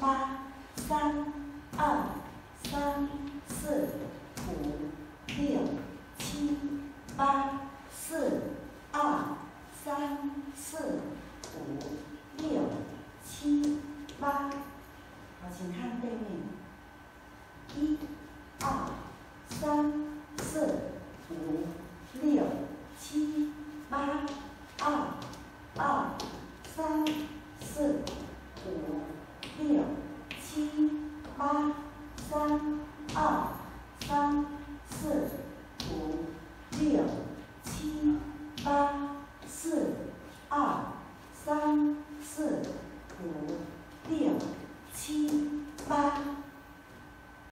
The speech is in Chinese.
八三二三四五六七八四二三四五六七八好请看背面一二三四五六。